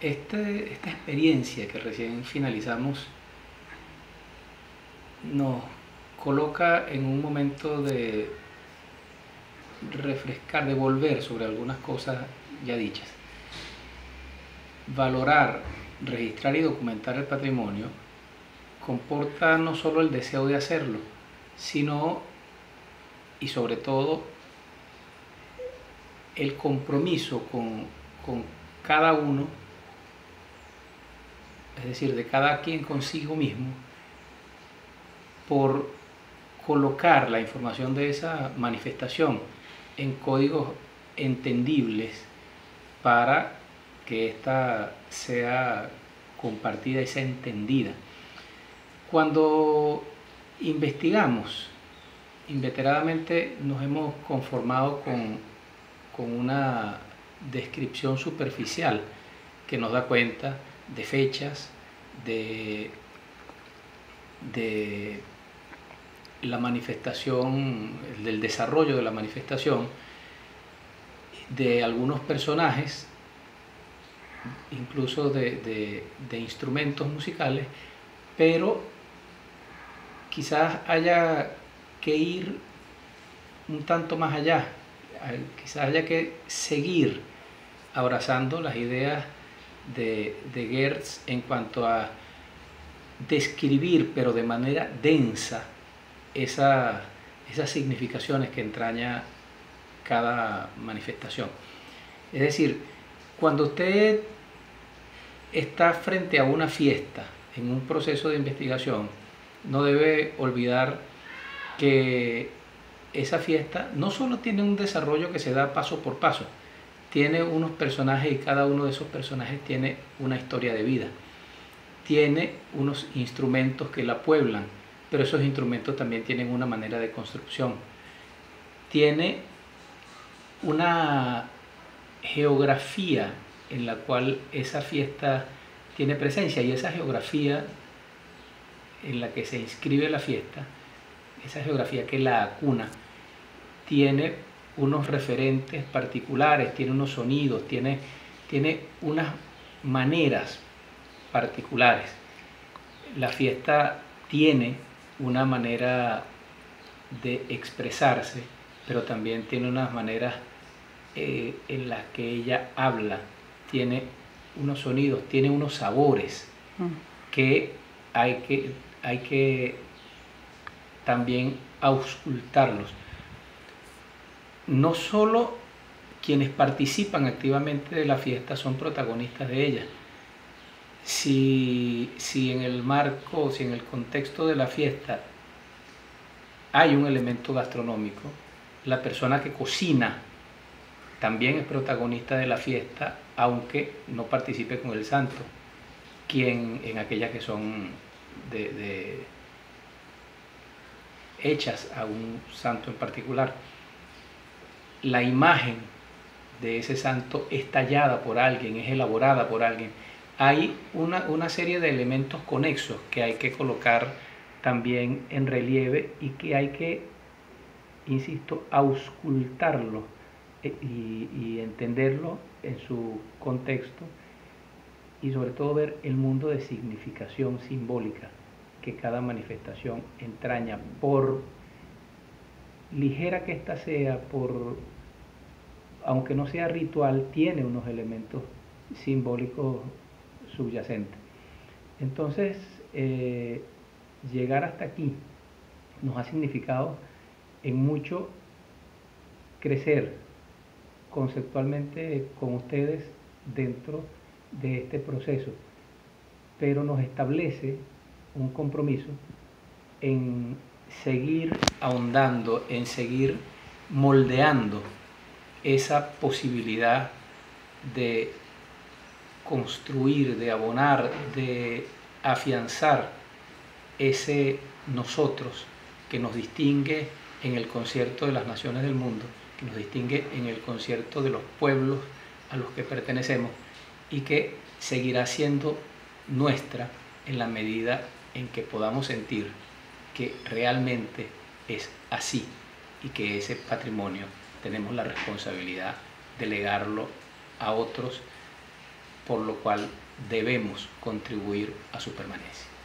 Este, esta experiencia que recién finalizamos nos coloca en un momento de refrescar, de volver sobre algunas cosas ya dichas. Valorar, registrar y documentar el patrimonio comporta no solo el deseo de hacerlo, sino y sobre todo el compromiso con, con cada uno es decir, de cada quien consigo mismo, por colocar la información de esa manifestación en códigos entendibles para que ésta sea compartida y sea entendida. Cuando investigamos, inveteradamente nos hemos conformado con, con una descripción superficial que nos da cuenta de fechas, de, de la manifestación, del desarrollo de la manifestación, de algunos personajes, incluso de, de, instrumentos musicales, pero quizás haya que ir un tanto más allá, quizás haya que seguir abrazando las ideas de, de Gertz en cuanto a describir, pero de manera densa, esa, esas significaciones que entraña cada manifestación. Es decir, cuando usted está frente a una fiesta, en un proceso de investigación, no debe olvidar que esa fiesta no solo tiene un desarrollo que se da paso por paso, tiene unos personajes y cada uno de esos personajes tiene una historia de vida. Tiene unos instrumentos que la pueblan, pero esos instrumentos también tienen una manera de construcción. Tiene una geografía en la cual esa fiesta tiene presencia y esa geografía en la que se inscribe la fiesta, esa geografía que la acuna, tiene unos referentes particulares, tiene unos sonidos, tiene, tiene unas maneras particulares. La fiesta tiene una manera de expresarse, pero también tiene unas maneras eh, en las que ella habla, tiene unos sonidos, tiene unos sabores mm. que hay que, hay que también auscultarlos no solo quienes participan activamente de la fiesta son protagonistas de ella. Si, en el marco, si en el contexto de la fiesta hay un elemento gastronómico, la persona que cocina también es protagonista de la fiesta, aunque no participe con el santo, quien en aquellas que son de, hechas a un santo en particular la imagen de ese santo es tallada por alguien, es elaborada por alguien. Hay una, serie de elementos conexos que hay que colocar también en relieve y que hay que, insisto, auscultarlo eh, y, y entenderlo en su contexto y sobre todo ver el mundo de significación simbólica que cada manifestación entraña por ligera que ésta sea, por, aunque no sea ritual, tiene unos elementos simbólicos subyacentes. Entonces, eh, llegar hasta aquí nos ha significado en mucho crecer conceptualmente con ustedes dentro de este proceso, pero nos establece un compromiso en seguir ahondando, en seguir moldeando esa posibilidad de construir, de abonar, de afianzar ese nosotros que nos distingue en el concierto de las naciones del mundo, que nos distingue en el concierto de los pueblos a los que pertenecemos y que seguirá siendo nuestra en la medida en que podamos sentir que realmente es así y que ese patrimonio tenemos la responsabilidad de legarlo a otros por lo cual debemos contribuir a su permanencia.